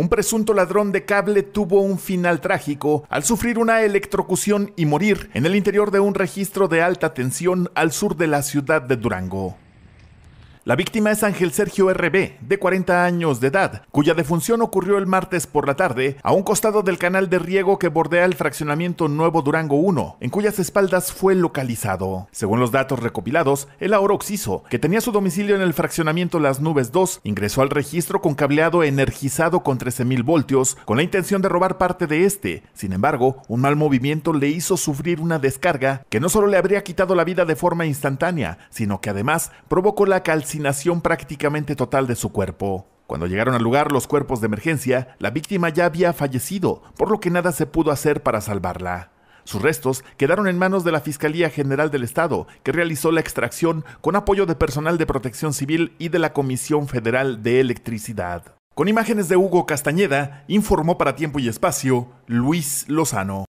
un presunto ladrón de cable tuvo un final trágico al sufrir una electrocución y morir en el interior de un registro de alta tensión al sur de la ciudad de Durango. La víctima es Ángel Sergio RB, de 40 años de edad, cuya defunción ocurrió el martes por la tarde a un costado del canal de riego que bordea el fraccionamiento Nuevo Durango 1, en cuyas espaldas fue localizado. Según los datos recopilados, el ahora Oxiso, que tenía su domicilio en el fraccionamiento Las Nubes 2, ingresó al registro con cableado energizado con 13.000 voltios con la intención de robar parte de este. Sin embargo, un mal movimiento le hizo sufrir una descarga que no solo le habría quitado la vida de forma instantánea, sino que además provocó la calcificación prácticamente total de su cuerpo. Cuando llegaron al lugar los cuerpos de emergencia, la víctima ya había fallecido, por lo que nada se pudo hacer para salvarla. Sus restos quedaron en manos de la Fiscalía General del Estado, que realizó la extracción con apoyo de personal de protección civil y de la Comisión Federal de Electricidad. Con imágenes de Hugo Castañeda, informó para Tiempo y Espacio Luis Lozano.